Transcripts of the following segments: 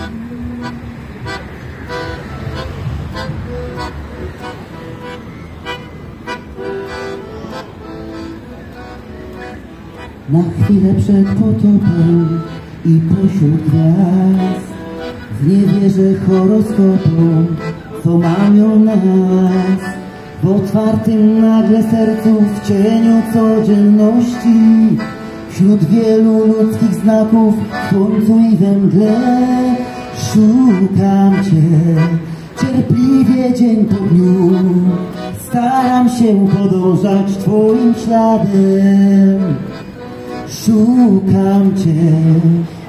Na chwilę przed potopem i pośród gwiazd W niewierze horoskopu, co mamią nas W otwartym nagle sercu, w cieniu codzienności Wśród wielu ludzkich znaków, w słońcu i we Szukam Cię, cierpliwie dzień po dniu Staram się podążać Twoim śladem. Szukam Cię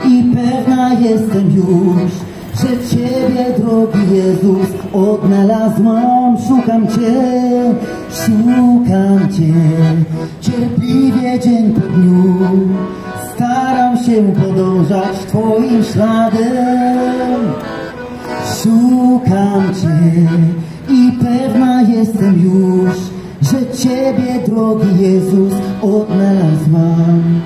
i pewna jestem już, że Ciebie, drogi Jezus, odnalazłam. Szukam Cię, szukam Cię, cierpliwie dzień po dniu. Staram się podążać Twoim śladem. Szukam Cię i pewna jestem już, że Ciebie, drogi Jezus, odnalazłam.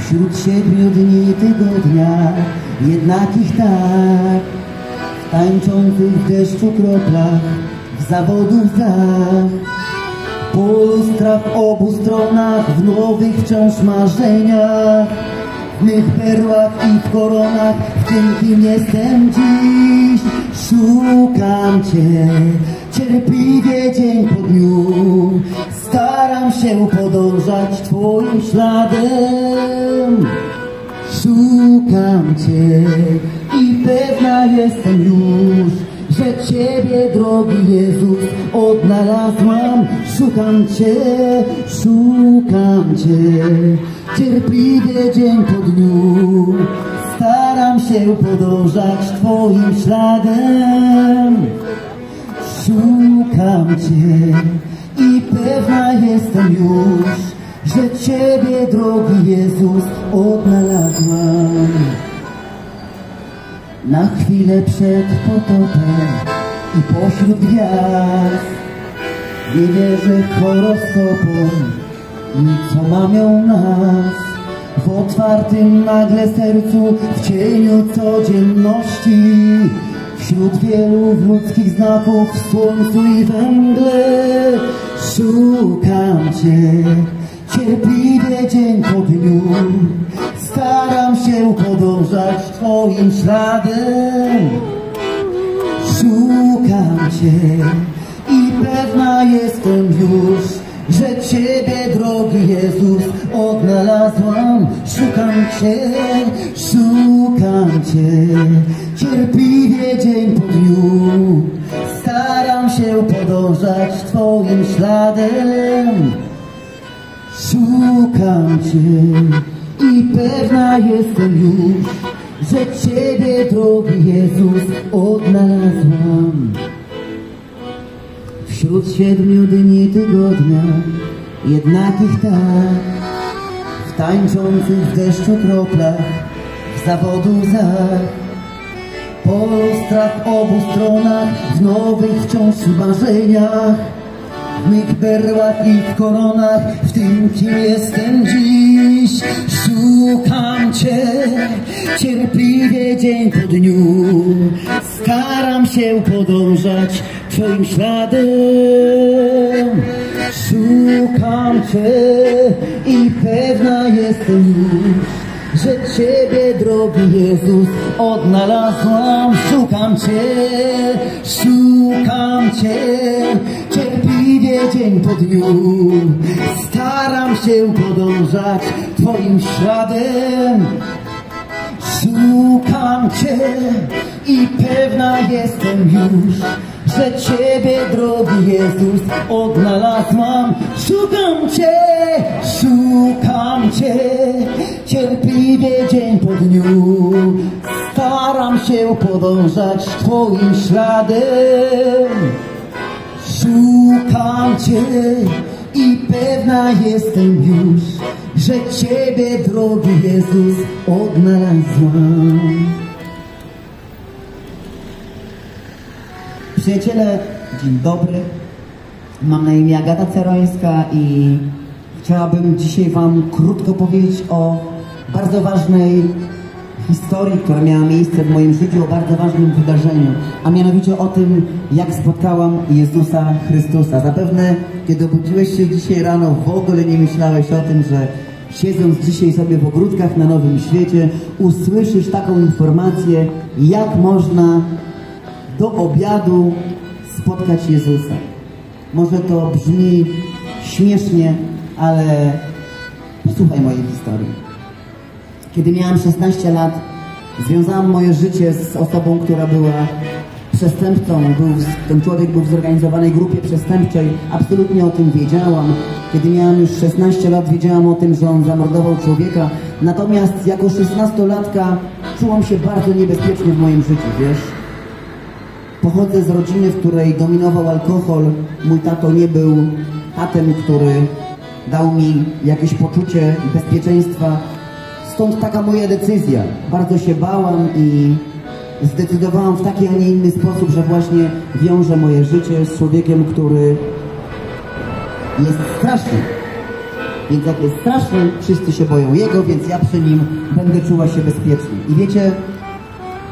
Wśród siedmiu dni tygodnia, jednakich tak, w tańczących w deszczu kroplach, w zawodu łzach, po lustrach obu stronach, w nowych wciąż marzeniach, w mych perłach i w koronach, w tym kim jestem dziś. Szukam Cię, cierpliwie dzień po dniu, staram się podążać Twoim śladem. Szukam Cię i pewna jestem już, że Ciebie, drogi Jezus, odnalazłam. Szukam Cię, szukam Cię, cierpliwie dzień po dniu. Staram się podążać Twoim śladem. Szukam Cię i pewna jestem już, że Ciebie, drogi Jezus, odnalazłam. Na chwilę przed potopem i pośród gwiazd. Nie wierzę horoskopom i co mamią nas. W otwartym nagle sercu, w cieniu codzienności. Wśród wielu ludzkich znaków, w słońcu i we mgle. Szukam Cię, cierpliwie dzień po dniu Staram się podążać Twoim śladem. Szukam Cię i pewna jestem już Że Ciebie, drogi Jezus, odnalazłam. Szukam Cię, szukam Cię. Cierpliwie dzień po dniu Staram się podążać Twoim śladem Szukam Cię i pewna jestem już, że Ciebie, drogi Jezus, odnalazłam. Wśród siedmiu dni tygodnia, jednakich tak, w tańczących w deszczu kroplach, w zawodu łzach, po lustrach obu stronach, w nowych wciąż marzeniach, mych berłach i w koronach, w tym kim jestem dziś. Szukam Cię cierpliwie dzień po dniu, staram się podążać Twoim śladem. Szukam Cię i pewna jestem już, że Ciebie, drogi Jezus, odnalazłam. Szukam Cię, szukam Cię, dzień po dniu. Staram się podążać Twoim śladem. Szukam Cię i pewna jestem już, że Ciebie, drogi Jezus, odnalazłam. Szukam Cię, szukam Cię, cierpliwie dzień po dniu. Staram się podążać Twoim śladem. Szukam Cię i pewna jestem już, że Ciebie, drogi Jezus, odnalazłam. Przyjaciele, dzień dobry. Mam na imię Agata Cerońska i chciałabym dzisiaj Wam krótko powiedzieć o bardzo ważnej historii, która miała miejsce w moim życiu, o bardzo ważnym wydarzeniu, a mianowicie o tym, jak spotkałam Jezusa Chrystusa. Zapewne, kiedy obudziłeś się dzisiaj rano, w ogóle nie myślałeś o tym, że siedząc dzisiaj sobie w ogródkach na Nowym Świecie, usłyszysz taką informację, jak można do obiadu spotkać Jezusa. Może to brzmi śmiesznie, ale posłuchaj mojej historii. Kiedy miałem 16 lat, związałam moje życie z osobą, która była przestępcą. Był, ten człowiek był w zorganizowanej grupie przestępczej. Absolutnie o tym wiedziałam. Kiedy miałam już 16 lat, wiedziałam o tym, że on zamordował człowieka. Natomiast jako 16-latka czułam się bardzo niebezpiecznie w moim życiu, wiesz? Pochodzę z rodziny, w której dominował alkohol. Mój tato nie był tatem, który dał mi jakieś poczucie bezpieczeństwa. Stąd taka moja decyzja. Bardzo się bałam i zdecydowałam w taki, a nie inny sposób, że właśnie wiążę moje życie z człowiekiem, który jest straszny. Więc jak jest straszny, wszyscy się boją jego, więc ja przy nim będę czuła się bezpiecznie. I wiecie,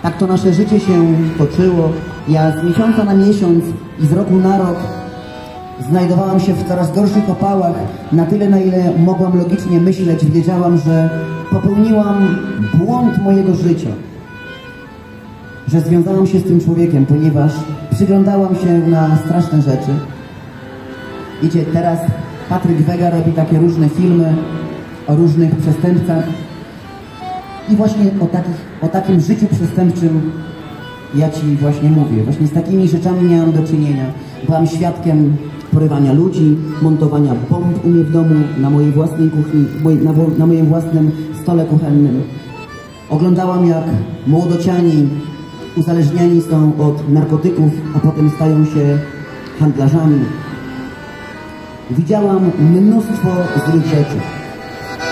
tak to nasze życie się toczyło. Ja z miesiąca na miesiąc i z roku na rok znajdowałam się w coraz gorszych opałach. Na tyle, na ile mogłam logicznie myśleć, wiedziałam, że popełniłam błąd mojego życia. Że związałam się z tym człowiekiem, ponieważ przyglądałam się na straszne rzeczy. Wiecie, teraz Patryk Wega robi takie różne filmy o różnych przestępcach. I właśnie o, takich, o takim życiu przestępczym ja Ci właśnie mówię. Właśnie z takimi rzeczami miałam do czynienia. Byłam świadkiem porywania ludzi, montowania bomb u mnie w domu, na mojej własnej kuchni, na, na moim własnym stole kuchennym. Oglądałam jak młodociani uzależniani są od narkotyków, a potem stają się handlarzami. Widziałam mnóstwo złych rzeczy.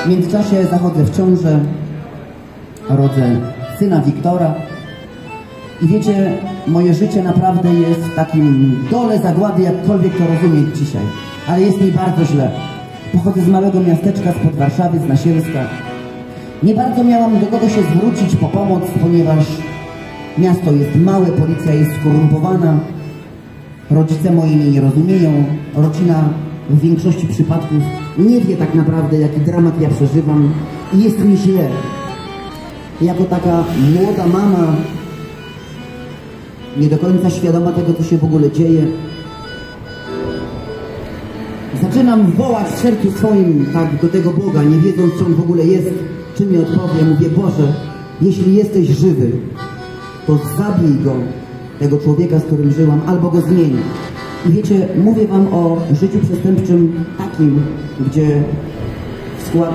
W międzyczasie zachodzę w ciążę, rodzę syna Wiktora. I wiecie, moje życie naprawdę jest w takim dole zagłady, jakkolwiek to rozumieć dzisiaj. Ale jest mi bardzo źle. Pochodzę z małego miasteczka spod Warszawy, z Nasielska. Nie bardzo miałam do kogo się zwrócić po pomoc, ponieważ miasto jest małe, policja jest skorumpowana, rodzice moi mnie nie rozumieją, rodzina w większości przypadków nie wie tak naprawdę, jaki dramat ja przeżywam i jest mi źle. Jako taka młoda mama, nie do końca świadoma tego, co się w ogóle dzieje, zaczynam wołać w sercu swoim tak do tego Boga, nie wiedząc, co On w ogóle jest, czy mi odpowie. Mówię, Boże, jeśli jesteś żywy, to zabij go, tego człowieka, z którym żyłam, albo go zmień. I wiecie, mówię wam o życiu przestępczym takim, gdzie w skład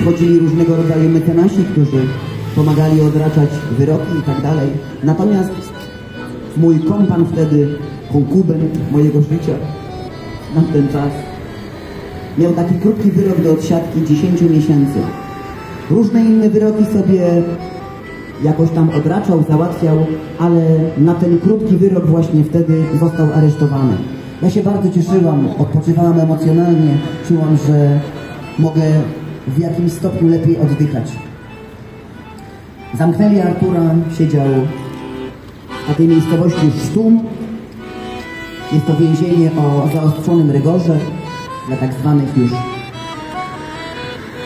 wchodzili różnego rodzaju mecenasi, którzy pomagali odraczać wyroki i tak dalej. Natomiast mój kompan wtedy, konkubent mojego życia na ten czas, miał taki krótki wyrok do odsiadki 10 miesięcy. Różne inne wyroki sobie jakoś tam odraczał, załatwiał, ale na ten krótki wyrok właśnie wtedy został aresztowany. Ja się bardzo cieszyłam, odpoczywałam emocjonalnie, czułam, że mogę w jakimś stopniu lepiej oddychać. Zamknęli Artura, siedział na tej miejscowości Sztum. Jest to więzienie o zaostrzonym rygorze dla tak zwanych już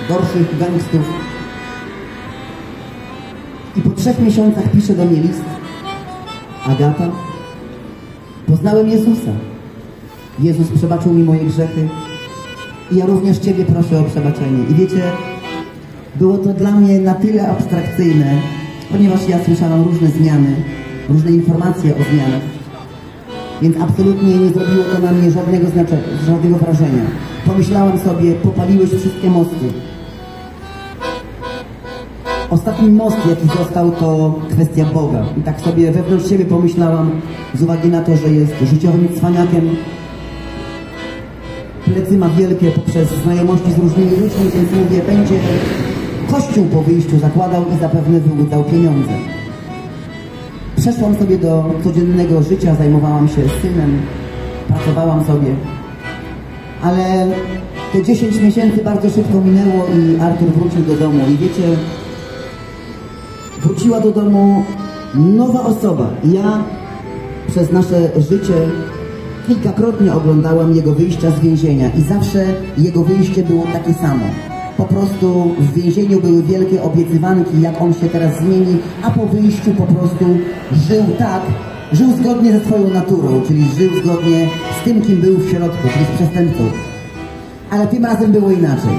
gorszych gangstów. I po trzech miesiącach pisze do mnie list. Agata, poznałem Jezusa. Jezus przebaczył mi moje grzechy. I ja również Ciebie proszę o przebaczenie. I wiecie, było to dla mnie na tyle abstrakcyjne, ponieważ ja słyszałam różne zmiany, różne informacje o zmianach. Więc absolutnie nie zrobiło to na mnie żadnego znaczenia, żadnego wrażenia. Pomyślałam sobie, popaliłeś wszystkie mosty. Ostatni most, jaki został, to kwestia Boga. I tak sobie wewnątrz siebie pomyślałam, z uwagi na to, że jest życiowym cwaniakiem, plecy ma wielkie poprzez znajomości z różnymi ludźmi, więc mówię, będzie kościół po wyjściu zakładał i zapewne wyłudzał pieniądze. Przeszłam sobie do codziennego życia, zajmowałam się synem, pracowałam sobie, ale te 10 miesięcy bardzo szybko minęło i Artur wrócił do domu i wiecie, wróciła do domu nowa osoba. Ja przez nasze życie kilkakrotnie oglądałam jego wyjścia z więzienia i zawsze jego wyjście było takie samo. Po prostu w więzieniu były wielkie obiecywanki, jak on się teraz zmieni, a po wyjściu po prostu żył tak, żył zgodnie ze swoją naturą, czyli żył zgodnie z tym, kim był w środku, czyli z przestępcą. Ale tym razem było inaczej.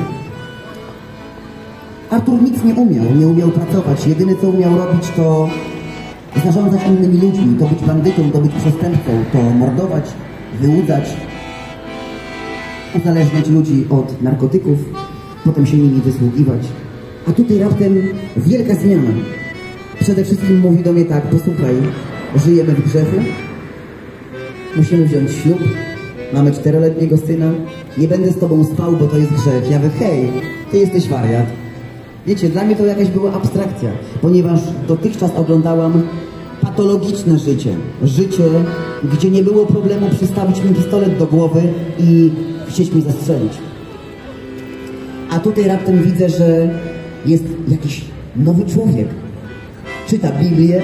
Artur nic nie umiał, nie umiał pracować. Jedyne co umiał robić to zarządzać innymi ludźmi, to być bandytą, to być przestępcą, to mordować, wyłudzać, uzależniać ludzi od narkotyków, potem się nimi wysługiwać. A tutaj raptem wielka zmiana. Przede wszystkim mówi do mnie tak, posłuchaj, żyjemy w grzechu, musimy wziąć ślub, mamy czteroletniego syna, nie będę z tobą spał, bo to jest grzech. Ja mówię, hej, ty jesteś wariat. Wiecie, dla mnie to jakaś była abstrakcja, ponieważ dotychczas oglądałam patologiczne życie. Życie, gdzie nie było problemu przystawić mi pistolet do głowy i chcieć mi zastrzelić. A tutaj raptem widzę, że jest jakiś nowy człowiek. Czyta Biblię,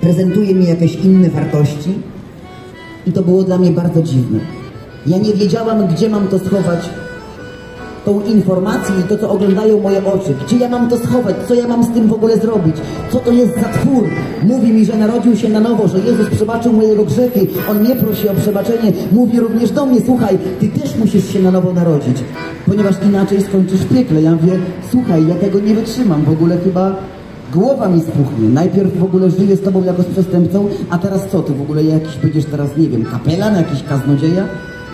prezentuje mi jakieś inne wartości i to było dla mnie bardzo dziwne. Ja nie wiedziałam, gdzie mam to schować, tą informację i to, co oglądają moje oczy. Gdzie ja mam to schować? Co ja mam z tym w ogóle zrobić? Co to jest za twór? Mówi mi, że narodził się na nowo, że Jezus przebaczył mojego grzechy. On nie prosi o przebaczenie. Mówi również do mnie, słuchaj, ty też musisz się na nowo narodzić, ponieważ inaczej skończysz piekle. Ja mówię, słuchaj, ja tego nie wytrzymam. W ogóle chyba głowa mi spuchnie. Najpierw w ogóle żyję z tobą jako z przestępcą, a teraz co? Ty w ogóle jakiś będziesz teraz, nie wiem, kapelan, jakiś kaznodzieja?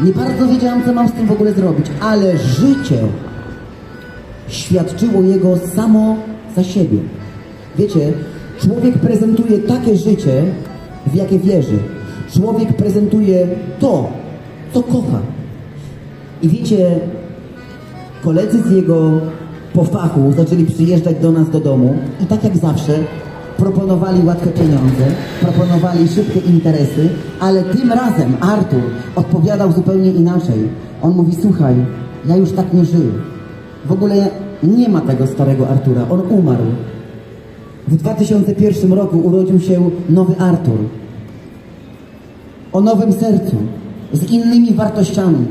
Nie bardzo wiedziałam, co mam z tym w ogóle zrobić, ale życie świadczyło jego samo za siebie. Wiecie, człowiek prezentuje takie życie, w jakie wierzy. Człowiek prezentuje to, co kocha. I wiecie, koledzy z jego po fachu zaczęli przyjeżdżać do nas do domu i tak jak zawsze proponowali łatwe pieniądze, proponowali szybkie interesy, ale tym razem Artur odpowiadał zupełnie inaczej. On mówi, słuchaj, ja już tak nie żyję. W ogóle nie ma tego starego Artura, on umarł. W 2001 roku urodził się nowy Artur. O nowym sercu, z innymi wartościami.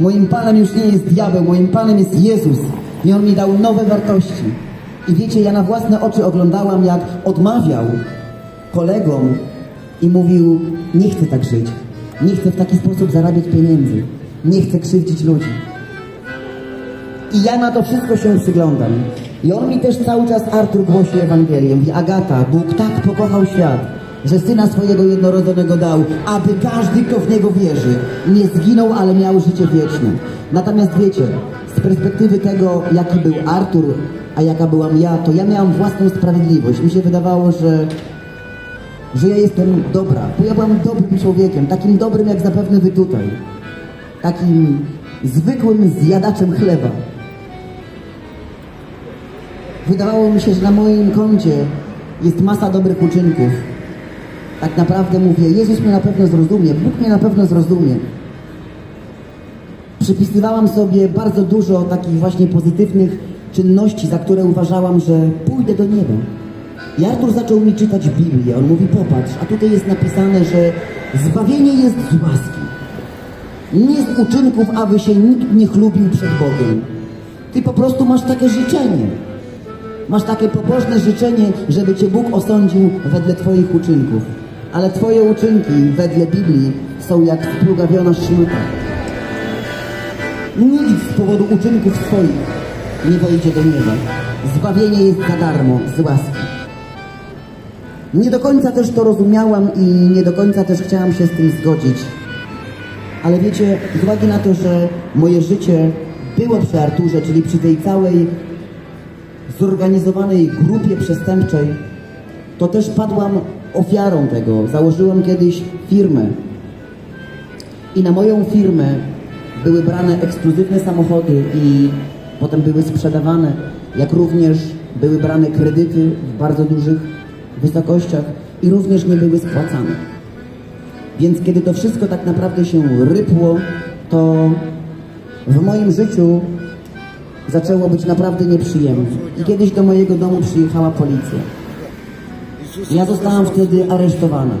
Moim Panem już nie jest diabeł, moim Panem jest Jezus. I On mi dał nowe wartości. I wiecie, ja na własne oczy oglądałam, jak odmawiał kolegom i mówił, nie chcę tak żyć. Nie chcę w taki sposób zarabiać pieniędzy. Nie chcę krzywdzić ludzi. I ja na to wszystko się przyglądam. I on mi też cały czas, Artur, głosi Ewangelię. Mówi, Agata, Bóg tak pokochał świat, że Syna swojego jednorodzonego dał, aby każdy, kto w Niego wierzy, nie zginął, ale miał życie wieczne. Natomiast wiecie, z perspektywy tego, jaki był Artur, a jaka byłam ja, to ja miałam własną sprawiedliwość. Mi się wydawało, że, że ja jestem dobra, bo ja byłam dobrym człowiekiem, takim dobrym jak zapewne wy tutaj. Takim zwykłym zjadaczem chleba. Wydawało mi się, że na moim koncie jest masa dobrych uczynków. Tak naprawdę mówię, Jezus mnie na pewno zrozumie, Bóg mnie na pewno zrozumie. Przypisywałam sobie bardzo dużo takich właśnie pozytywnych czynności, za które uważałam, że pójdę do nieba. I Artur zaczął mi czytać Biblię. On mówi, popatrz, a tutaj jest napisane, że zbawienie jest z łaski. Nie z uczynków, aby się nikt nie chlubił przed Bogiem. Ty po prostu masz takie życzenie. Masz takie pobożne życzenie, żeby Cię Bóg osądził wedle Twoich uczynków. Ale Twoje uczynki wedle Biblii są jak splugawiona szmyka. Nikt z powodu uczynków swoich nie wejdzie do nieba. Zbawienie jest za darmo, z łaski. Nie do końca też to rozumiałam i nie do końca też chciałam się z tym zgodzić. Ale wiecie, z uwagi na to, że moje życie było przy Arturze, czyli przy tej całej zorganizowanej grupie przestępczej, to też padłam ofiarą tego. Założyłam kiedyś firmę. I na moją firmę były brane ekskluzywne samochody i potem były sprzedawane, jak również były brane kredyty w bardzo dużych wysokościach i również nie były spłacane. Więc kiedy to wszystko tak naprawdę się rypło, to w moim życiu zaczęło być naprawdę nieprzyjemnie. I kiedyś do mojego domu przyjechała policja. Ja zostałam wtedy aresztowana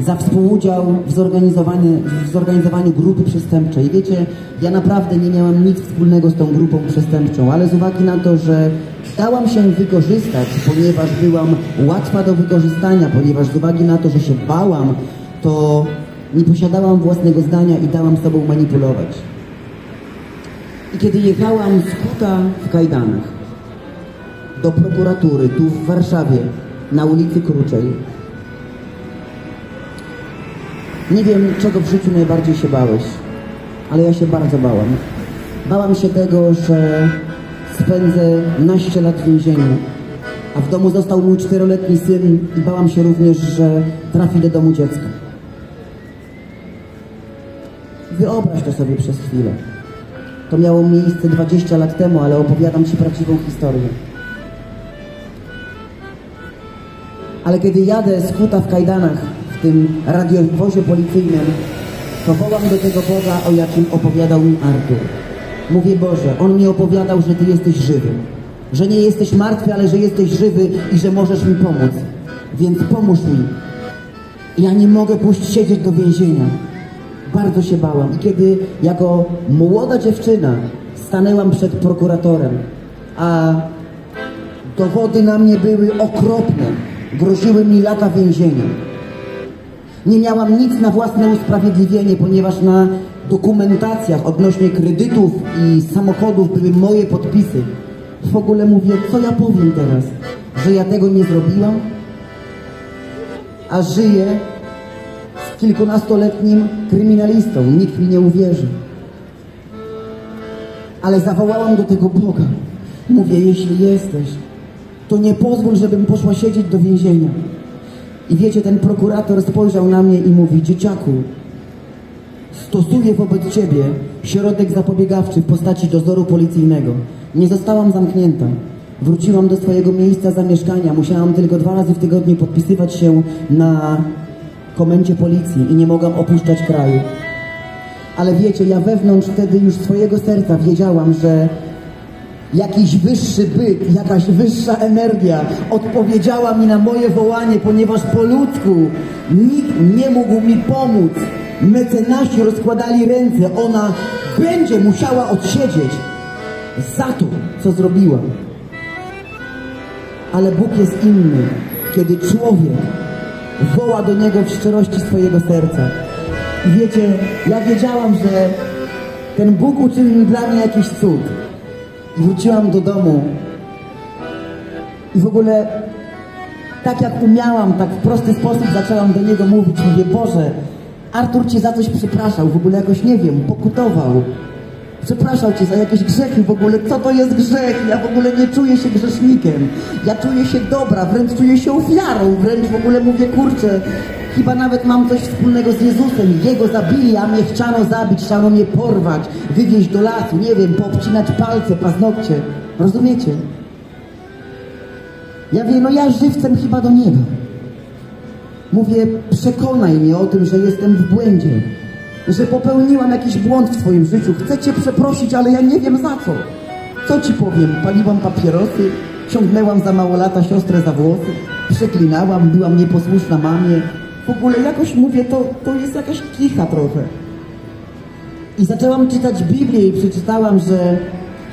za współudział w zorganizowaniu, w zorganizowaniu grupy przestępczej. Wiecie, ja naprawdę nie miałam nic wspólnego z tą grupą przestępczą, ale z uwagi na to, że dałam się wykorzystać, ponieważ byłam łatwa do wykorzystania, ponieważ z uwagi na to, że się bałam, to nie posiadałam własnego zdania i dałam sobą manipulować. I kiedy jechałam z Kuta w Kajdanach do prokuratury tu w Warszawie, na ulicy Kruczej, nie wiem, czego w życiu najbardziej się bałeś, ale ja się bardzo bałam. Bałam się tego, że spędzę naście lat w więzieniu, a w domu został mój czteroletni syn i bałam się również, że trafi do domu dziecka. Wyobraź to sobie przez chwilę. To miało miejsce 20 lat temu, ale opowiadam Ci prawdziwą historię. Ale kiedy jadę z kuta w kajdanach w tym radiowozie policyjnym, to wołam do tego Boga, o jakim opowiadał mi Artur. Mówię, Boże, On mi opowiadał, że Ty jesteś żywy. Że nie jesteś martwy, ale że jesteś żywy i że możesz mi pomóc. Więc pomóż mi. Ja nie mogę pójść siedzieć do więzienia. Bardzo się bałam. I kiedy jako młoda dziewczyna stanęłam przed prokuratorem, a dowody na mnie były okropne, groziły mi lata więzienia. Nie miałam nic na własne usprawiedliwienie, ponieważ na dokumentacjach odnośnie kredytów i samochodów były moje podpisy. W ogóle mówię, co ja powiem teraz? Że ja tego nie zrobiłam? A żyję z kilkunastoletnim kryminalistą. Nikt mi nie uwierzy. Ale zawołałam do tego Boga. Mówię, jeśli jesteś, to nie pozwól, żebym poszła siedzieć do więzienia. I wiecie, ten prokurator spojrzał na mnie i mówi, dzieciaku, stosuję wobec ciebie środek zapobiegawczy w postaci dozoru policyjnego. Nie zostałam zamknięta. Wróciłam do swojego miejsca zamieszkania. Musiałam tylko dwa razy w tygodniu podpisywać się na komendzie policji i nie mogłam opuszczać kraju. Ale wiecie, ja wewnątrz wtedy już swojego serca wiedziałam, że jakiś wyższy byt, jakaś wyższa energia odpowiedziała mi na moje wołanie, ponieważ po ludzku nikt nie mógł mi pomóc. Mecenasi rozkładali ręce, ona będzie musiała odsiedzieć za to, co zrobiła. Ale Bóg jest inny, kiedy człowiek woła do Niego w szczerości swojego serca. I wiecie, ja wiedziałam, że ten Bóg uczynił dla mnie jakiś cud. Wróciłam do domu i w ogóle tak jak umiałam, tak w prosty sposób zaczęłam do niego mówić. Mówię, Boże, Artur Cię za coś przepraszał, w ogóle jakoś, nie wiem, pokutował. Przepraszał Cię za jakieś grzechy w ogóle. Co to jest grzech? Ja w ogóle nie czuję się grzesznikiem. Ja czuję się dobra, wręcz czuję się ofiarą. Wręcz w ogóle mówię, kurczę, chyba nawet mam coś wspólnego z Jezusem. Jego zabili, a mnie chciano zabić, chciano mnie porwać, wywieźć do lasu, nie wiem, poobcinać palce, paznokcie. Rozumiecie? Ja wiem, no ja żywcem chyba do nieba. Mówię, przekonaj mnie o tym, że jestem w błędzie że popełniłam jakiś błąd w swoim życiu. Chcę Cię przeprosić, ale ja nie wiem za co. Co Ci powiem? Paliłam papierosy, ciągnęłam za mało lata siostrę za włosy, przeklinałam, byłam nieposłuszna mamie. W ogóle jakoś mówię, to, to jest jakaś kicha trochę. I zaczęłam czytać Biblię i przeczytałam, że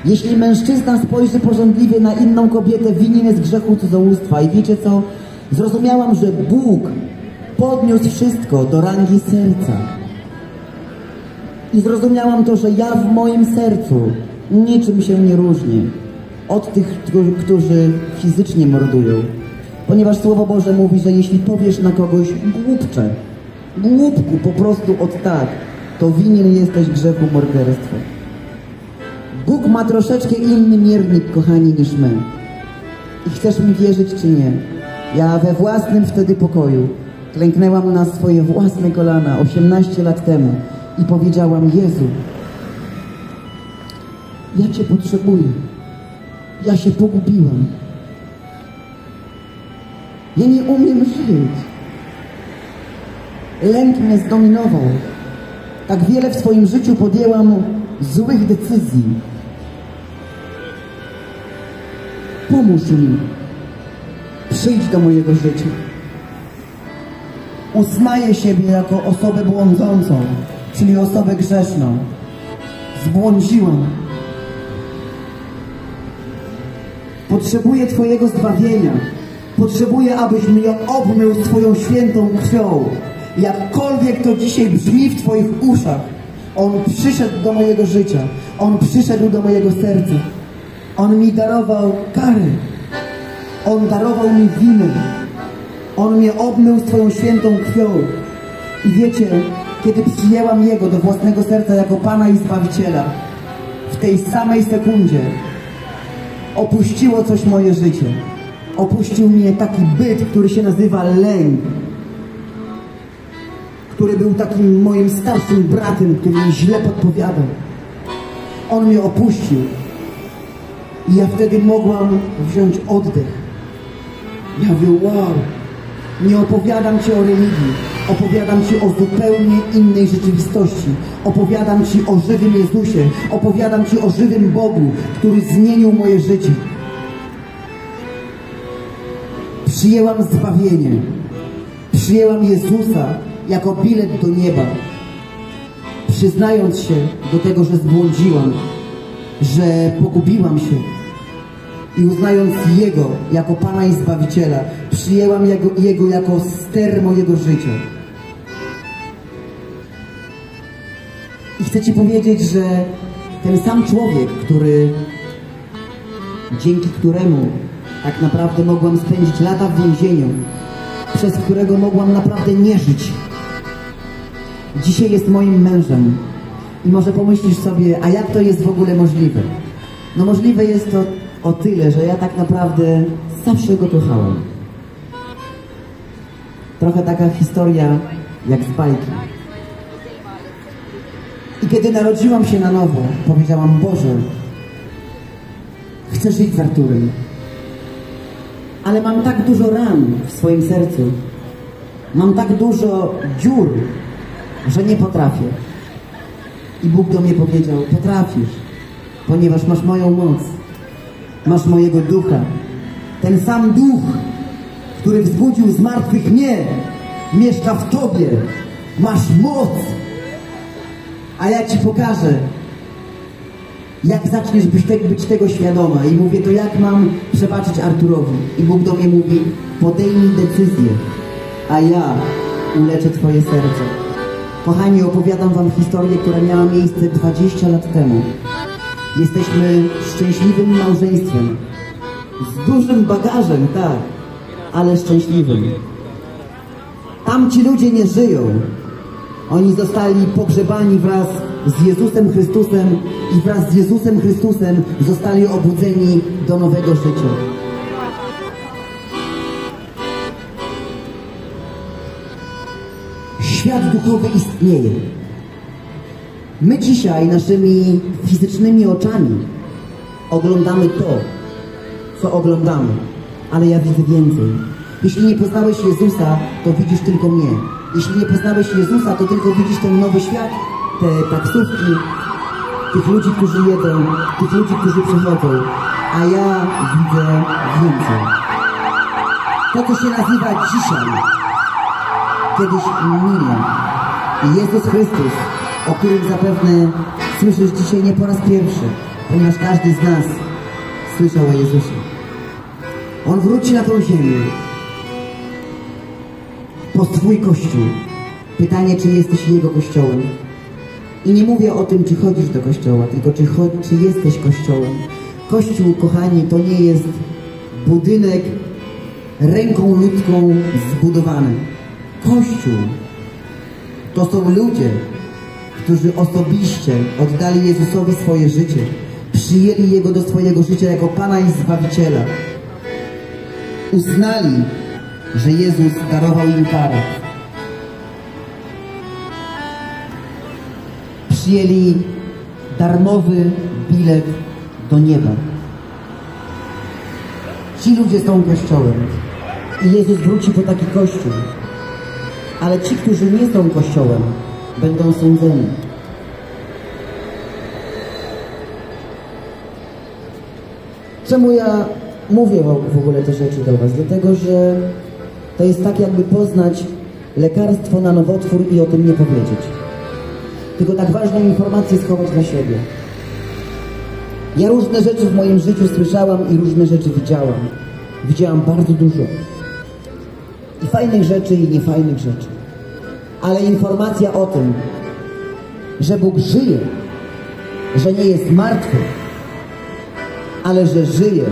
jeśli mężczyzna spojrzy porządliwie na inną kobietę, winien jest grzechu cudzołóstwa. I wiecie co? Zrozumiałam, że Bóg podniósł wszystko do rangi serca. I zrozumiałam to, że ja w moim sercu niczym się nie różnię od tych, którzy fizycznie mordują. Ponieważ Słowo Boże mówi, że jeśli powiesz na kogoś głupcze, głupku po prostu od tak, to winien jesteś grzechu morderstwa. Bóg ma troszeczkę inny miernik, kochani, niż my. I chcesz mi wierzyć, czy nie? Ja we własnym wtedy pokoju klęknęłam na swoje własne kolana 18 lat temu i powiedziałam, Jezu, ja Cię potrzebuję. Ja się pogubiłam. Ja nie umiem żyć. Lęk mnie zdominował. Tak wiele w swoim życiu podjęłam złych decyzji. Pomóż mi. przyjdź do mojego życia. Uznaję siebie jako osobę błądzącą, czyli osobę grzeszną. Zbłądziłam. Potrzebuję Twojego zbawienia. Potrzebuję, abyś mnie obmył swoją świętą krwią. Jakkolwiek to dzisiaj brzmi w Twoich uszach, On przyszedł do mojego życia. On przyszedł do mojego serca. On mi darował kary. On darował mi winę. On mnie obmył swoją świętą krwią. I wiecie, kiedy przyjęłam Jego do własnego serca jako Pana i Zbawiciela, w tej samej sekundzie opuściło coś moje życie. Opuścił mnie taki byt, który się nazywa lęk. Który był takim moim starszym bratem, który mi źle podpowiadał. On mnie opuścił. I ja wtedy mogłam wziąć oddech. Ja mówię, wow, nie opowiadam Ci o religii, opowiadam Ci o zupełnie innej rzeczywistości. Opowiadam Ci o żywym Jezusie, opowiadam Ci o żywym Bogu, który zmienił moje życie. Przyjęłam zbawienie. Przyjęłam Jezusa jako bilet do nieba. Przyznając się do tego, że zbłądziłam, że pogubiłam się i uznając Jego jako Pana i Zbawiciela, przyjęłam Jego, Jego jako ster mojego życia. Chcę Ci powiedzieć, że ten sam człowiek, który dzięki któremu tak naprawdę mogłam spędzić lata w więzieniu, przez którego mogłam naprawdę nie żyć, dzisiaj jest moim mężem. I może pomyślisz sobie, a jak to jest w ogóle możliwe? No możliwe jest to o tyle, że ja tak naprawdę zawsze go kochałem. Trochę taka historia jak z bajki. I kiedy narodziłam się na nowo, powiedziałam, Boże, chcę żyć z Arturem. Ale mam tak dużo ran w swoim sercu. Mam tak dużo dziur, że nie potrafię. I Bóg do mnie powiedział, potrafisz, ponieważ masz moją moc. Masz mojego ducha. Ten sam duch, który wzbudził z martwych mnie, mieszka w tobie. Masz moc. A ja ci pokażę, jak zaczniesz być, być tego świadoma. I mówię, to jak mam przebaczyć Arturowi? I Bóg do mnie mówi, podejmij decyzję, a ja uleczę twoje serce. Kochani, opowiadam wam historię, która miała miejsce 20 lat temu. Jesteśmy szczęśliwym małżeństwem. Z dużym bagażem, tak, ale szczęśliwym. Tamci ludzie nie żyją. Oni zostali pogrzebani wraz z Jezusem Chrystusem i wraz z Jezusem Chrystusem zostali obudzeni do nowego życia. Świat duchowy istnieje. My dzisiaj naszymi fizycznymi oczami oglądamy to, co oglądamy, ale ja widzę więcej. Jeśli nie poznałeś Jezusa, to widzisz tylko mnie. Jeśli nie poznałeś Jezusa, to tylko widzisz ten nowy świat, te taksówki, tych ludzi, którzy jedzą, tych ludzi, którzy przychodzą, a ja widzę więcej. To, co się nazywa dzisiaj, kiedyś minie. Jezus Chrystus, o którym zapewne słyszysz dzisiaj nie po raz pierwszy, ponieważ każdy z nas słyszał o Jezusie. On wróci na tą ziemię po swój Kościół. Pytanie, czy jesteś Jego Kościołem. I nie mówię o tym, czy chodzisz do Kościoła, tylko czy, czy jesteś Kościołem. Kościół, kochani, to nie jest budynek ręką ludzką zbudowany. Kościół to są ludzie, którzy osobiście oddali Jezusowi swoje życie, przyjęli Jego do swojego życia jako Pana i Zbawiciela. Uznali, że Jezus darował im karę. Przyjęli darmowy bilet do nieba. Ci ludzie są Kościołem. I Jezus wróci po taki Kościół. Ale ci, którzy nie są Kościołem, będą sądzeni. Czemu ja mówię w ogóle te rzeczy do Was? Dlatego, że to jest tak jakby poznać lekarstwo na nowotwór i o tym nie powiedzieć. Tylko tak ważną informację schować dla siebie. Ja różne rzeczy w moim życiu słyszałam i różne rzeczy widziałam. Widziałam bardzo dużo. I fajnych rzeczy, i niefajnych rzeczy. Ale informacja o tym, że Bóg żyje, że nie jest martwy, ale że żyje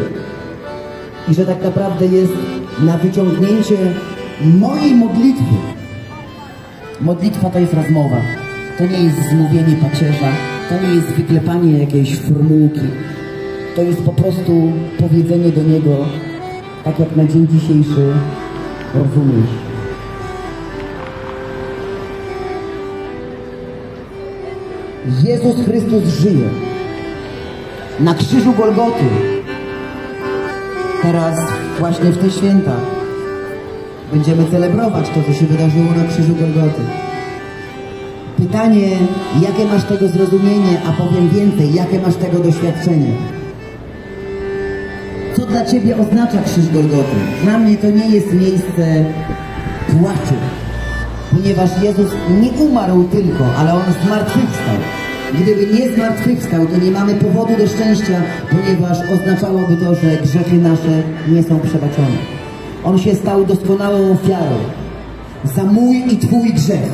i że tak naprawdę jest na wyciągnięcie mojej modlitwy. Modlitwa to jest rozmowa. To nie jest zmówienie pacierza, to nie jest wyklepanie jakiejś formułki. To jest po prostu powiedzenie do Niego, tak jak na dzień dzisiejszy rozumiesz. Jezus Chrystus żyje. Na krzyżu Golgoty. Teraz właśnie w te święta będziemy celebrować to, co się wydarzyło na krzyżu Golgoty. Pytanie, jakie masz tego zrozumienie, a powiem więcej, jakie masz tego doświadczenie. Co dla Ciebie oznacza krzyż Golgoty? Dla mnie to nie jest miejsce płaczu, ponieważ Jezus nie umarł tylko, ale On zmartwychwstał. Gdyby nie zmartwychwstał, to nie mamy powodu do szczęścia, ponieważ oznaczałoby to, że grzechy nasze nie są przebaczone. On się stał doskonałą ofiarą za mój i Twój grzech.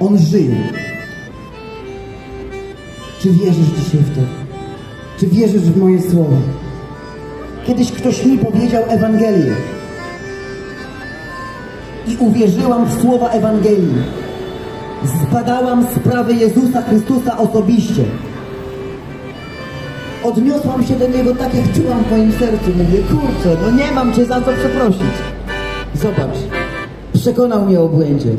On żyje. Czy wierzysz dzisiaj w to? Czy wierzysz w moje słowa? Kiedyś ktoś mi powiedział Ewangelię. I uwierzyłam w słowa Ewangelii. Zbadałam sprawę Jezusa Chrystusa osobiście. Odniosłam się do Niego tak, jak czułam w moim sercu. Mówię, kurczę, no nie mam Cię za co przeprosić. Zobacz, przekonał mnie o błędzie.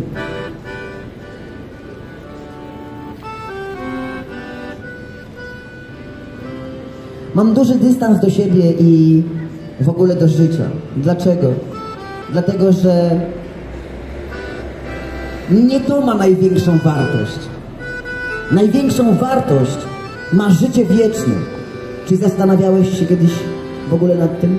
Mam duży dystans do siebie i w ogóle do życia. Dlaczego? Dlatego, że nie to ma największą wartość. Największą wartość ma życie wieczne. Czy zastanawiałeś się kiedyś w ogóle nad tym?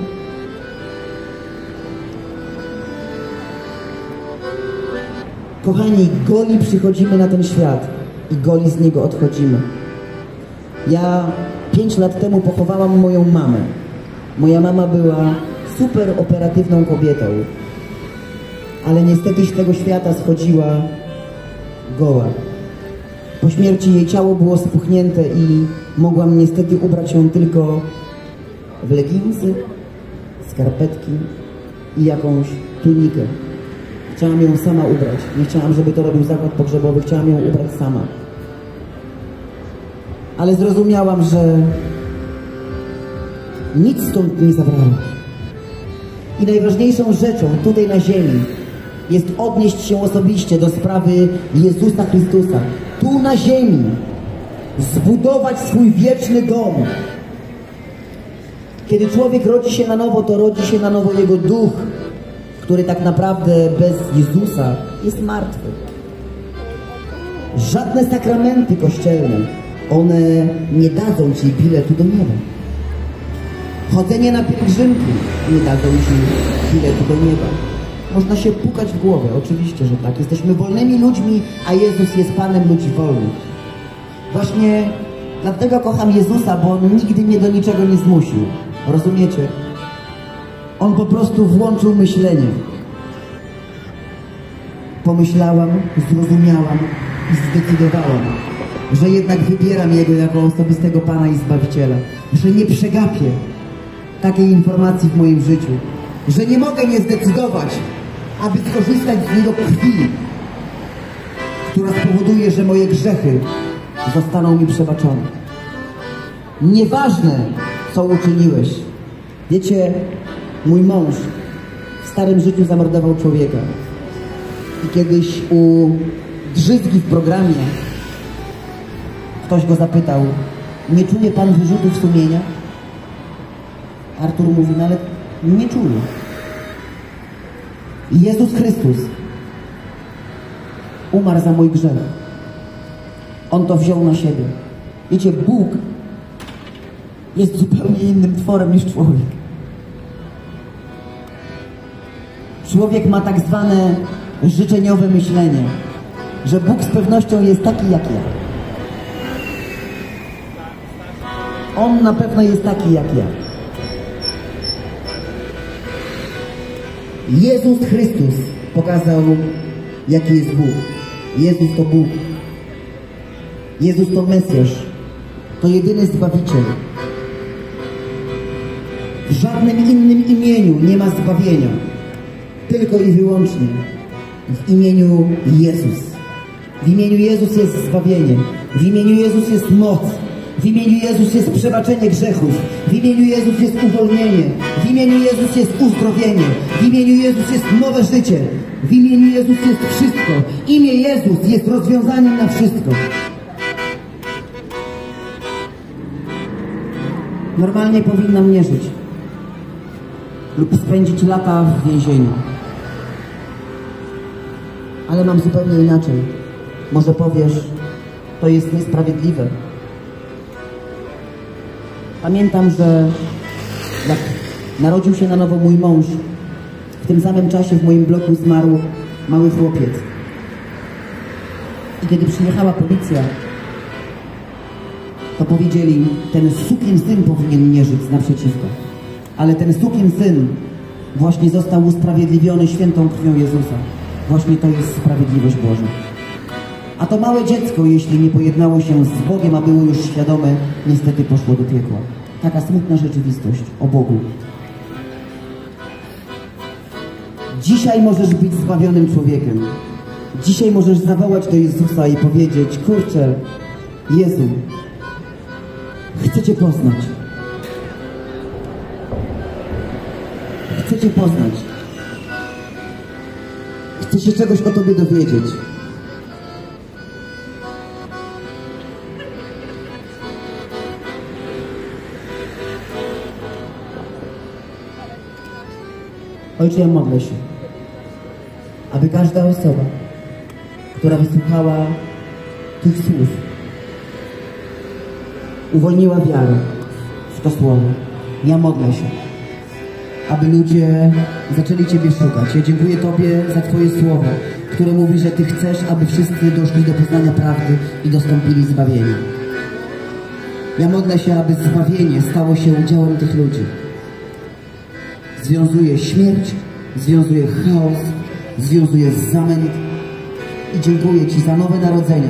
Kochani, goli przychodzimy na ten świat i goli z niego odchodzimy. Ja pięć lat temu pochowałam moją mamę. Moja mama była super operatywną kobietą, ale niestety z tego świata schodziła goła. Po śmierci jej ciało było spuchnięte i mogłam niestety ubrać ją tylko w leginsy, skarpetki i jakąś tunikę. Chciałam ją sama ubrać. Nie chciałam, żeby to robił zakład pogrzebowy. Chciałam ją ubrać sama. Ale zrozumiałam, że nic stąd nie zabrała. I najważniejszą rzeczą tutaj na ziemi jest odnieść się osobiście do sprawy Jezusa Chrystusa. Tu na ziemi zbudować swój wieczny dom. Kiedy człowiek rodzi się na nowo, to rodzi się na nowo jego duch, który tak naprawdę bez Jezusa jest martwy. Żadne sakramenty kościelne, one nie dadzą Ci biletu do nieba. Chodzenie na pielgrzymki nie dadzą Ci biletu do nieba. Można się pukać w głowę, oczywiście, że tak. Jesteśmy wolnymi ludźmi, a Jezus jest Panem ludzi wolnych. Właśnie dlatego kocham Jezusa, bo On nigdy mnie do niczego nie zmusił. Rozumiecie? On po prostu włączył myślenie. Pomyślałam, zrozumiałam i zdecydowałam, że jednak wybieram Jego jako osobistego Pana i Zbawiciela. Że nie przegapię takiej informacji w moim życiu. Że nie mogę nie zdecydować, aby skorzystać z Jego krwi, która spowoduje, że moje grzechy zostaną mi przebaczone. Nieważne, co uczyniłeś. Wiecie, mój mąż w starym życiu zamordował człowieka. I kiedyś u drzyzgi w programie ktoś go zapytał, nie czuje pan wyrzutów sumienia? Artur mówi, no ale nie czuję. Jezus Chrystus umarł za mój grzech. On to wziął na siebie. Wiecie, Bóg jest zupełnie innym tworem niż człowiek. Człowiek ma tak zwane życzeniowe myślenie, że Bóg z pewnością jest taki jak ja. On na pewno jest taki jak ja. Jezus Chrystus pokazał, jaki jest Bóg. Jezus to Bóg. Jezus to Mesjasz. To jedyny Zbawiciel. W żadnym innym imieniu nie ma zbawienia. Tylko i wyłącznie w imieniu Jezus. W imieniu Jezus jest zbawienie. W imieniu Jezus jest moc. W imieniu Jezus jest przebaczenie grzechów. W imieniu Jezus jest uwolnienie. W imieniu Jezus jest uzdrowienie. W imieniu Jezus jest nowe życie. W imieniu Jezus jest wszystko. Imię Jezus jest rozwiązaniem na wszystko. Normalnie powinnam nie żyć. Lub spędzić lata w więzieniu. Ale mam zupełnie inaczej. Może powiesz, to jest niesprawiedliwe. Pamiętam, że jak narodził się na nowo mój mąż, w tym samym czasie w moim bloku zmarł mały chłopiec. I kiedy przyjechała policja, to powiedzieli, ten sukin syn powinien mierzyć naprzeciwko. Ale ten sukin syn właśnie został usprawiedliwiony świętą krwią Jezusa. Właśnie to jest sprawiedliwość Boża. A to małe dziecko, jeśli nie pojednało się z Bogiem, a było już świadome, niestety poszło do piekła. Taka smutna rzeczywistość o Bogu. Dzisiaj możesz być zbawionym człowiekiem. Dzisiaj możesz zawołać do Jezusa i powiedzieć, kurczę, Jezu, chcę Cię poznać. Chcę Cię poznać. Chcę się czegoś o Tobie dowiedzieć. Ojcze, modlę się, aby każda osoba, która wysłuchała tych słów, uwolniła wiarę w to słowo. Ja modlę się, aby ludzie zaczęli Ciebie szukać. Ja dziękuję Tobie za Twoje słowo, które mówi, że Ty chcesz, aby wszyscy doszli do poznania prawdy i dostąpili zbawienia. Ja modlę się, aby zbawienie stało się udziałem tych ludzi związuje śmierć, związuje chaos, związuje zamęt. I dziękuję Ci za nowe narodzenie.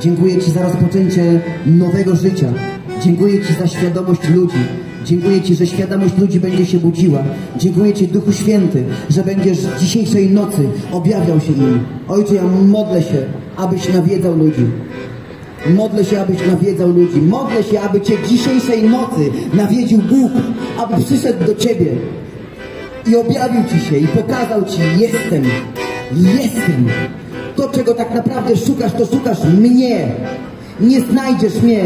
Dziękuję Ci za rozpoczęcie nowego życia. Dziękuję Ci za świadomość ludzi. Dziękuję Ci, że świadomość ludzi będzie się budziła. Dziękuję Ci, Duchu Święty, że będziesz dzisiejszej nocy objawiał się im. Ojcze, ja modlę się, abyś nawiedzał ludzi. Modlę się, abyś nawiedzał ludzi. Modlę się, aby Cię dzisiejszej nocy nawiedził Bóg, aby przyszedł do Ciebie i objawił Ci się i pokazał Ci, jestem, jestem. To, czego tak naprawdę szukasz, to szukasz mnie. Nie znajdziesz mnie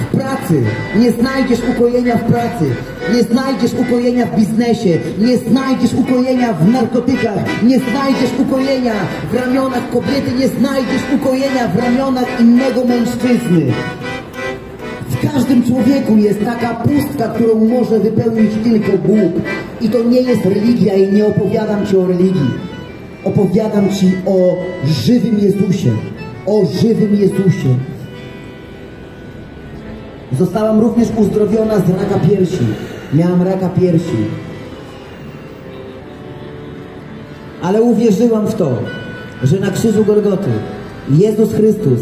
w pracy, nie znajdziesz ukojenia w pracy, nie znajdziesz ukojenia w biznesie, nie znajdziesz ukojenia w narkotykach, nie znajdziesz ukojenia w ramionach kobiety, nie znajdziesz ukojenia w ramionach innego mężczyzny. W każdym człowieku jest taka pustka, którą może wypełnić tylko Bóg. I to nie jest religia i nie opowiadam Ci o religii. Opowiadam Ci o żywym Jezusie. O żywym Jezusie. Zostałam również uzdrowiona z raka piersi. Miałam raka piersi. Ale uwierzyłam w to, że na krzyżu Golgoty Jezus Chrystus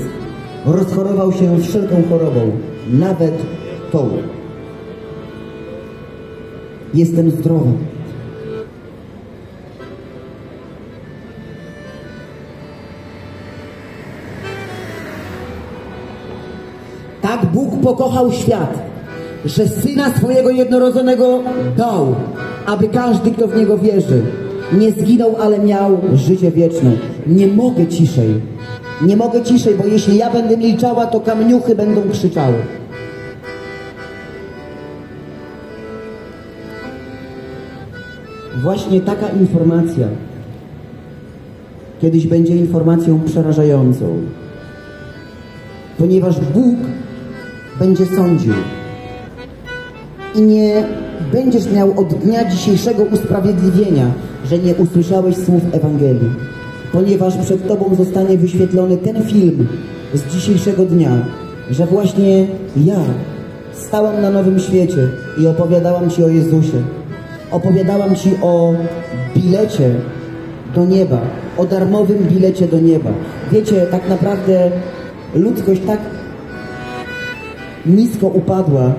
rozchorował się wszelką chorobą, nawet tą. Jestem zdrowa. Tak Bóg pokochał świat, że Syna swojego jednorodzonego dał, aby każdy, kto w Niego wierzy, nie zginął, ale miał życie wieczne. Nie mogę ciszej. Nie mogę ciszej, bo jeśli ja będę milczała, to kamieniuchy będą krzyczały. Właśnie taka informacja kiedyś będzie informacją przerażającą, ponieważ Bóg będzie sądził i nie będziesz miał od dnia dzisiejszego usprawiedliwienia, że nie usłyszałeś słów Ewangelii, ponieważ przed Tobą zostanie wyświetlony ten film z dzisiejszego dnia, że właśnie ja stałam na Nowym Świecie i opowiadałam Ci o Jezusie. Opowiadałam Ci o bilecie do nieba, o darmowym bilecie do nieba. Wiecie, tak naprawdę ludzkość tak nisko upadła.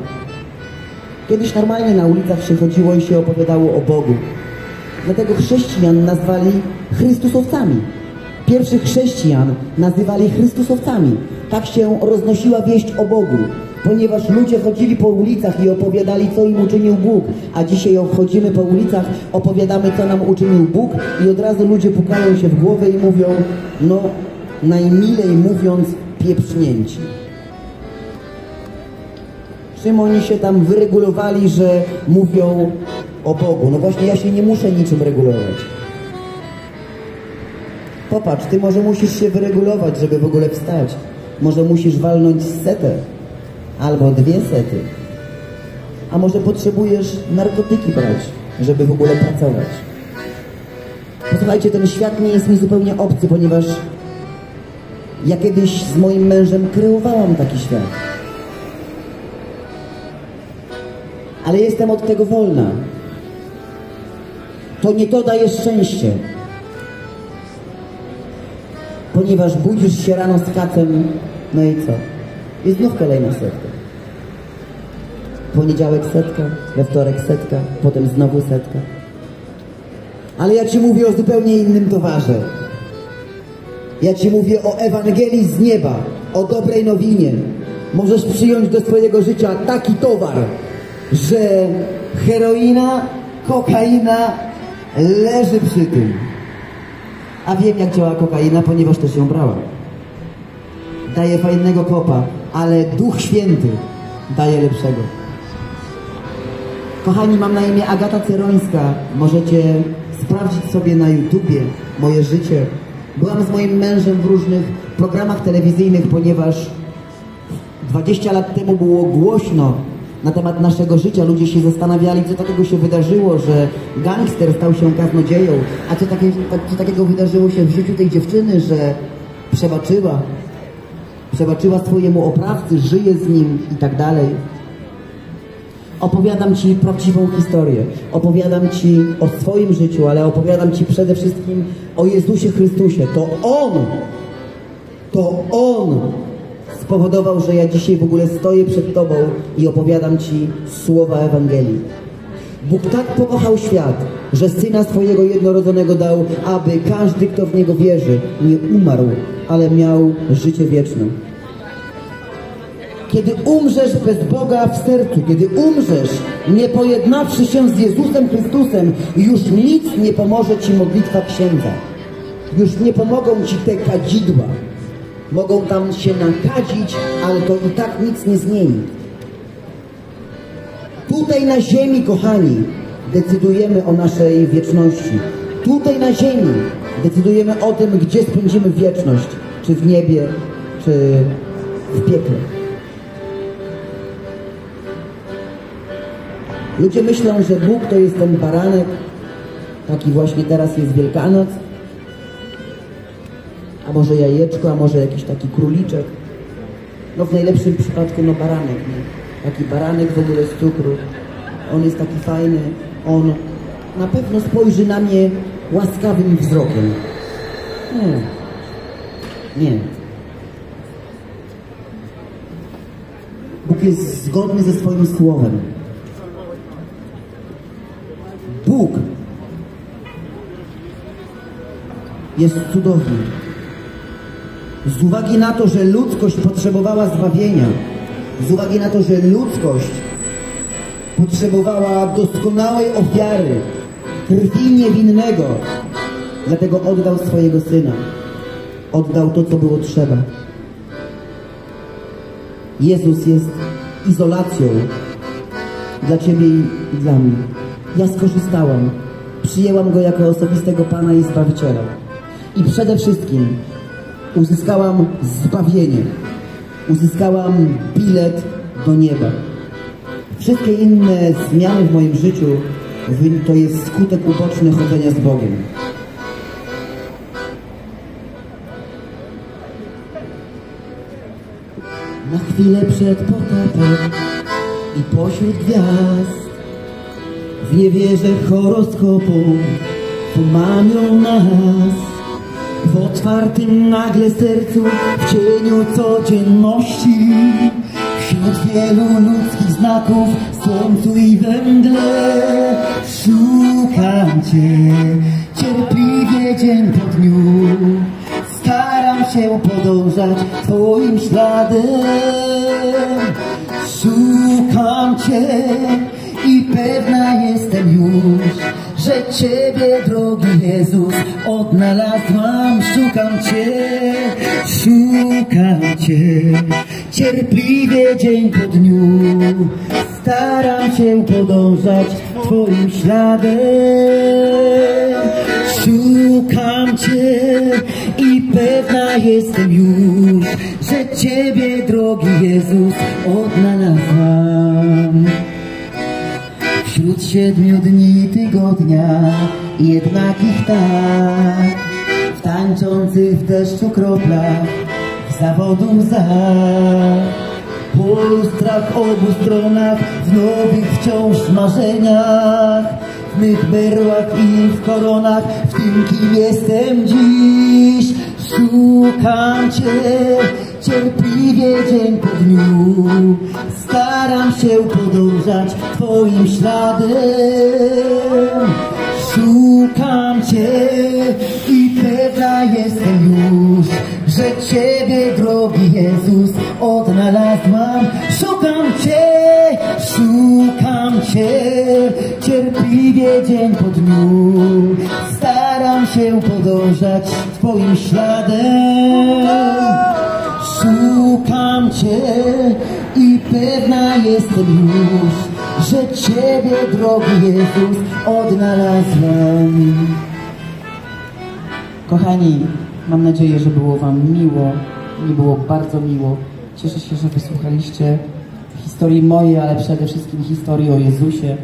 Kiedyś normalnie na ulicach się chodziło i się opowiadało o Bogu. Dlatego chrześcijan nazwali Chrystusowcami. Pierwszych chrześcijan nazywali Chrystusowcami. Tak się roznosiła wieść o Bogu ponieważ ludzie chodzili po ulicach i opowiadali, co im uczynił Bóg, a dzisiaj chodzimy po ulicach, opowiadamy, co nam uczynił Bóg i od razu ludzie pukają się w głowę i mówią, no najmilej mówiąc, pieprznięci. Czym oni się tam wyregulowali, że mówią o Bogu? No właśnie, ja się nie muszę niczym regulować. Popatrz, ty może musisz się wyregulować, żeby w ogóle wstać. Może musisz walnąć setę albo dwie sety. A może potrzebujesz narkotyki brać, żeby w ogóle pracować. Posłuchajcie, ten świat nie jest mi zupełnie obcy, ponieważ ja kiedyś z moim mężem kreowałam taki świat. Ale jestem od tego wolna. To nie to daje szczęście. Ponieważ budzisz się rano z kacem, no i co? I znów kolejna setka. Poniedziałek setka, we wtorek setka, potem znowu setka. Ale ja Ci mówię o zupełnie innym towarze. Ja Ci mówię o Ewangelii z nieba, o dobrej nowinie. Możesz przyjąć do swojego życia taki towar, że heroina, kokaina leży przy tym. A wiem jak działa kokaina, ponieważ też ją brałam. Daje fajnego kopa, ale Duch Święty daje lepszego. Kochani, mam na imię Agata Cerońska. Możecie sprawdzić sobie na YouTubie moje życie. Byłam z moim mężem w różnych programach telewizyjnych, ponieważ 20 lat temu było głośno na temat naszego życia. Ludzie się zastanawiali, co takiego się wydarzyło, że gangster stał się kaznodzieją, a co, takie, co takiego wydarzyło się w życiu tej dziewczyny, że przebaczyła, przebaczyła swojemu oprawcy, żyje z nim i tak dalej. Opowiadam Ci prawdziwą historię. Opowiadam Ci o swoim życiu, ale opowiadam Ci przede wszystkim o Jezusie Chrystusie. To On, to On spowodował, że ja dzisiaj w ogóle stoję przed Tobą i opowiadam Ci słowa Ewangelii. Bóg tak pokochał świat, że Syna swojego jednorodzonego dał, aby każdy, kto w Niego wierzy, nie umarł, ale miał życie wieczne. Kiedy umrzesz bez Boga w sercu, kiedy umrzesz, nie pojednawszy się z Jezusem Chrystusem, już nic nie pomoże Ci modlitwa księdza. Już nie pomogą Ci te kadzidła. Mogą tam się nakadzić, ale to i tak nic nie zmieni. Tutaj na ziemi, kochani, decydujemy o naszej wieczności. Tutaj na ziemi decydujemy o tym, gdzie spędzimy wieczność. Czy w niebie, czy w piekle. Ludzie myślą, że Bóg to jest ten baranek, taki właśnie teraz jest Wielkanoc, a może jajeczko, a może jakiś taki króliczek. No w najlepszym przypadku no baranek, nie? Taki baranek w ogóle z cukru. On jest taki fajny, on na pewno spojrzy na mnie łaskawym wzrokiem. Nie. Nie. Bóg jest zgodny ze swoim słowem. Bóg jest cudowny. Z uwagi na to, że ludzkość potrzebowała zbawienia, z uwagi na to, że ludzkość potrzebowała doskonałej ofiary, krwi niewinnego, dlatego oddał swojego Syna. Oddał to, co było trzeba. Jezus jest izolacją dla Ciebie i dla mnie. Ja skorzystałam. Przyjęłam Go jako osobistego Pana i Zbawiciela. I przede wszystkim uzyskałam zbawienie. Uzyskałam bilet do nieba. Wszystkie inne zmiany w moim życiu to jest skutek uboczny chodzenia z Bogiem. Na chwilę przed potopem i pośród gwiazd w niewierze horoskopu pomamią nas w otwartym nagle sercu w cieniu codzienności. Wśród wielu ludzkich znaków w słońcu i we szukam Cię cierpliwie dzień po dniu. Staram się podążać Twoim śladem. Szukam Cię i pewna jestem już, że Ciebie, drogi Jezus, odnalazłam. Szukam Cię, szukam Cię, cierpliwie dzień po dniu. Staram się podążać Twoim śladem. Szukam Cię i pewna jestem już, że Ciebie, drogi Jezus, odnalazłam. Wśród siedmiu dni tygodnia, jednakich tak, w tańczących w deszczu kroplach, w zawodu łza. Po lustrach obu stronach, w nowych wciąż marzeniach, w mych berłach i w koronach, w tym kim jestem dziś. Szukam Cię cierpliwie dzień po dniu, staram się podążać Twoim śladem. Szukam Cię i pewna jestem już, że Ciebie, drogi Jezus, odnalazłam. Szukam Cię, szukam Cię, cierpliwie dzień po dniu. Staram się podążać Twoim śladem. Szukam Cię i pewna jestem już, że Ciebie, drogi Jezus, odnalazłam. Kochani, mam nadzieję, że było Wam miło. Mi było bardzo miło. Cieszę się, że wysłuchaliście historii mojej, ale przede wszystkim historii o Jezusie.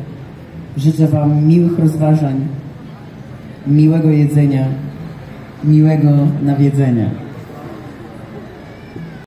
Życzę Wam miłych rozważań, miłego jedzenia, miłego nawiedzenia.